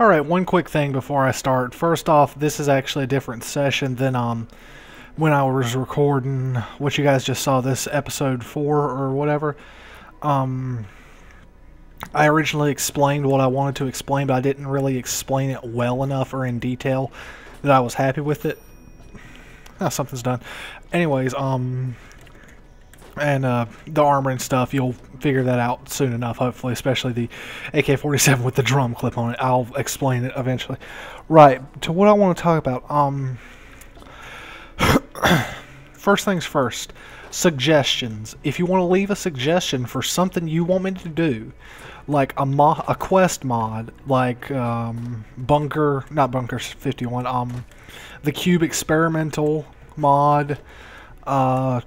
Alright, one quick thing before I start. First off, this is actually a different session than um when I was recording what you guys just saw this episode 4 or whatever. Um I originally explained what I wanted to explain, but I didn't really explain it well enough or in detail that I was happy with it. Oh, something's done. Anyways, um and uh, the armor and stuff, you'll figure that out soon enough, hopefully, especially the AK-47 with the drum clip on it. I'll explain it eventually. Right, to what I want to talk about. Um, first things first, suggestions. If you want to leave a suggestion for something you want me to do, like a mo a quest mod, like um, Bunker, not Bunker 51, um, the Cube Experimental mod, uh,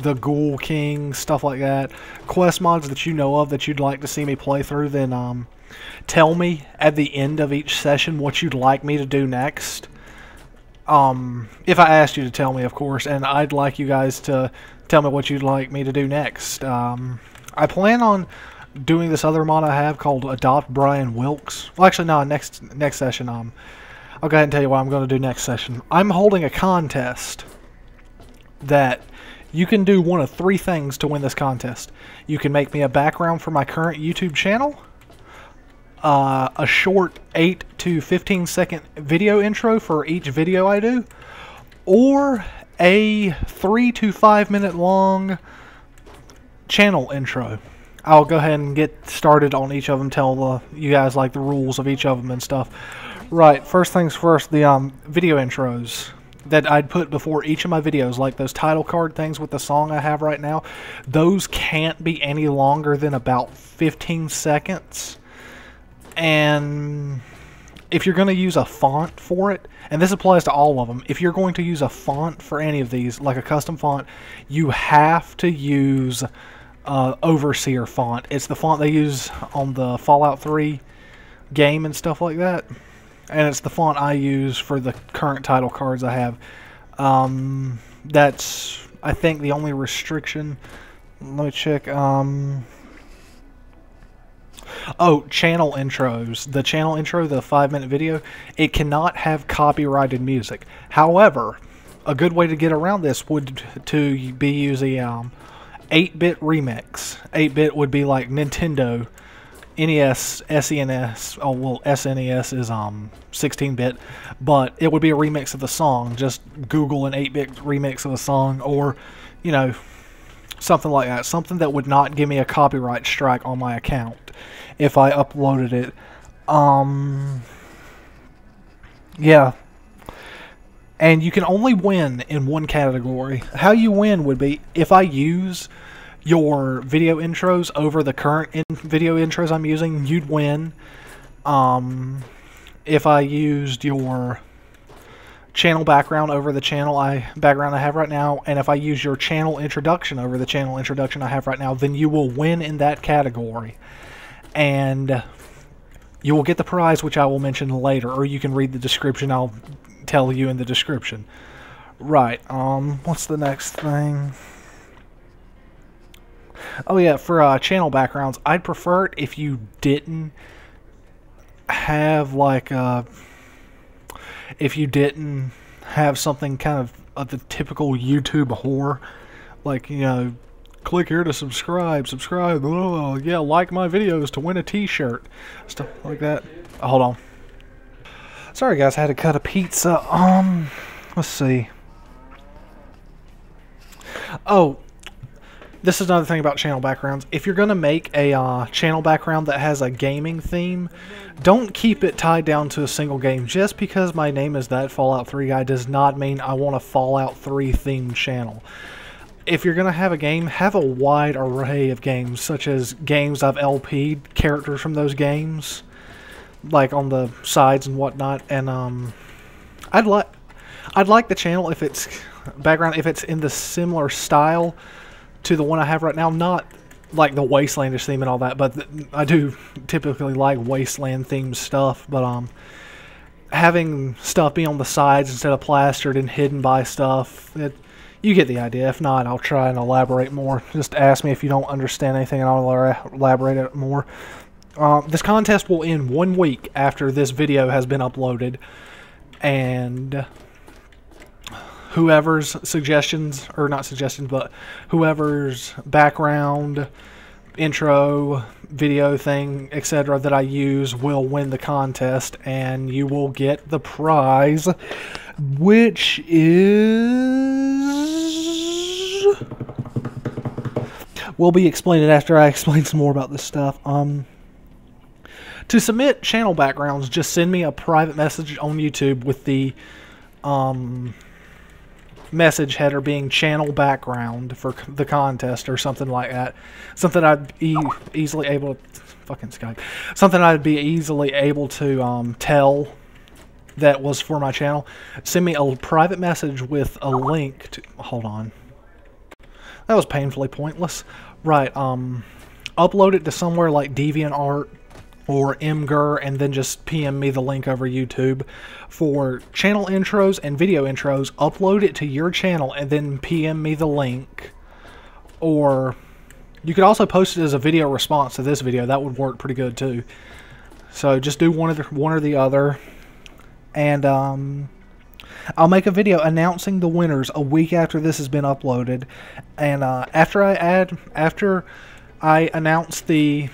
the Ghoul King, stuff like that, quest mods that you know of that you'd like to see me play through, then um, tell me at the end of each session what you'd like me to do next. Um, if I asked you to tell me, of course, and I'd like you guys to tell me what you'd like me to do next. Um, I plan on doing this other mod I have called Adopt Brian Wilks. Well, actually, no, next next session. Um, I'll go ahead and tell you what I'm going to do next session. I'm holding a contest that you can do one of three things to win this contest. You can make me a background for my current YouTube channel, uh, a short 8 to 15 second video intro for each video I do, or a 3 to 5 minute long channel intro. I'll go ahead and get started on each of them, tell you guys like the rules of each of them and stuff. Right, first things first, the um, video intros that I'd put before each of my videos, like those title card things with the song I have right now, those can't be any longer than about 15 seconds. And if you're going to use a font for it, and this applies to all of them, if you're going to use a font for any of these, like a custom font, you have to use uh, Overseer font. It's the font they use on the Fallout 3 game and stuff like that and it's the font I use for the current title cards I have. Um, that's I think the only restriction. Let me check. Um, oh, channel intros. The channel intro, the five minute video, it cannot have copyrighted music. However, a good way to get around this would to be using um, 8-bit remix. 8-bit would be like Nintendo NES, SNES, oh well, SNES is um 16-bit, but it would be a remix of the song. Just Google an 8-bit remix of a song, or you know, something like that. Something that would not give me a copyright strike on my account if I uploaded it. Um, yeah. And you can only win in one category. How you win would be if I use your video intros over the current in video intros I'm using, you'd win. Um, if I used your channel background over the channel I background I have right now, and if I use your channel introduction over the channel introduction I have right now, then you will win in that category. And you will get the prize, which I will mention later, or you can read the description. I'll tell you in the description. Right, um, what's the next thing? Oh yeah, for uh, channel backgrounds, I'd prefer it if you didn't have like uh, if you didn't have something kind of of the typical YouTube horror, like you know, click here to subscribe, subscribe, oh yeah, like my videos to win a T-shirt, stuff like that. Oh, hold on. Sorry guys, I had to cut a pizza. Um, let's see. Oh, this is another thing about channel backgrounds. If you're going to make a uh, channel background that has a gaming theme, don't keep it tied down to a single game. Just because my name is that Fallout 3 guy does not mean I want a Fallout 3 themed channel. If you're going to have a game, have a wide array of games, such as games I've LP'd, characters from those games, like on the sides and whatnot. And um, I'd like, I'd like the channel if it's background if it's in the similar style to the one I have right now. Not like the Wastelandish theme and all that, but I do typically like Wasteland themed stuff. But um, having stuff be on the sides instead of plastered and hidden by stuff, it, you get the idea. If not, I'll try and elaborate more. Just ask me if you don't understand anything, and I'll elaborate it more. Uh, this contest will end one week after this video has been uploaded, and whoever's suggestions, or not suggestions, but whoever's background, intro, video thing, etc., that I use will win the contest, and you will get the prize, which is. Will be explained after I explain some more about this stuff. Um. To submit channel backgrounds, just send me a private message on YouTube with the um, message header being channel background for the contest or something like that. Something I'd be easily able to fucking Skype. Something I'd be easily able to um, tell that was for my channel. Send me a private message with a link to hold on. That was painfully pointless. Right, um upload it to somewhere like DeviantArt or Imgur and then just PM me the link over YouTube for channel intros and video intros. Upload it to your channel and then PM me the link. Or you could also post it as a video response to this video. That would work pretty good too. So just do one of the, one or the other. And um, I'll make a video announcing the winners a week after this has been uploaded. And uh, after I add, after I announce the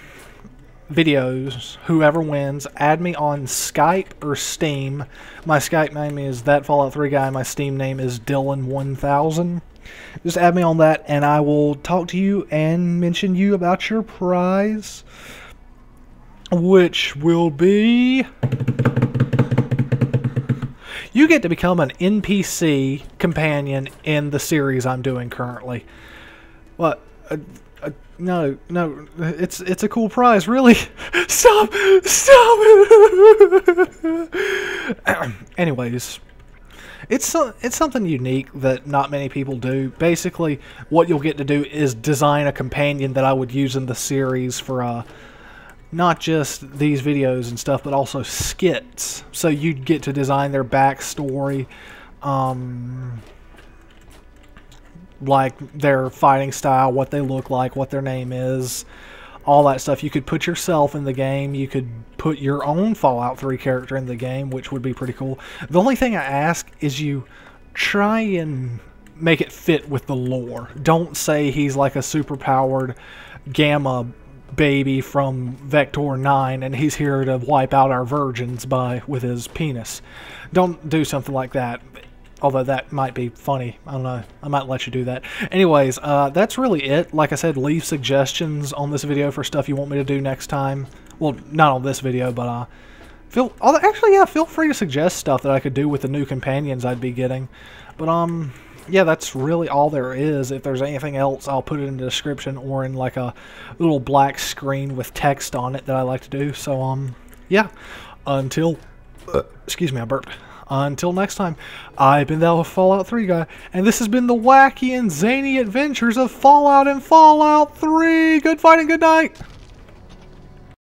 videos, whoever wins, add me on Skype or Steam. My Skype name is that Fallout 3 guy. My Steam name is Dylan1000. Just add me on that, and I will talk to you and mention you about your prize, which will be. You get to become an NPC companion in the series I'm doing currently. What? Uh, uh, no, no, it's it's a cool prize, really. Stop, stop. Anyways, it's it's something unique that not many people do. Basically, what you'll get to do is design a companion that I would use in the series for uh, not just these videos and stuff, but also skits. So you'd get to design their backstory. Um, like their fighting style, what they look like, what their name is, all that stuff. You could put yourself in the game. You could put your own Fallout 3 character in the game, which would be pretty cool. The only thing I ask is you try and make it fit with the lore. Don't say he's like a superpowered gamma baby from Vector 9 and he's here to wipe out our virgins by with his penis. Don't do something like that. Although that might be funny. I don't know. I might let you do that. Anyways, uh, that's really it. Like I said, leave suggestions on this video for stuff you want me to do next time. Well, not on this video, but uh, feel actually, yeah, feel free to suggest stuff that I could do with the new companions I'd be getting. But um, yeah, that's really all there is. If there's anything else, I'll put it in the description or in like a little black screen with text on it that I like to do. So um, yeah, until uh, excuse me, I burped. Until next time, I've been that Fallout 3 guy, and this has been the wacky and zany adventures of Fallout and Fallout 3. Good fight and good night.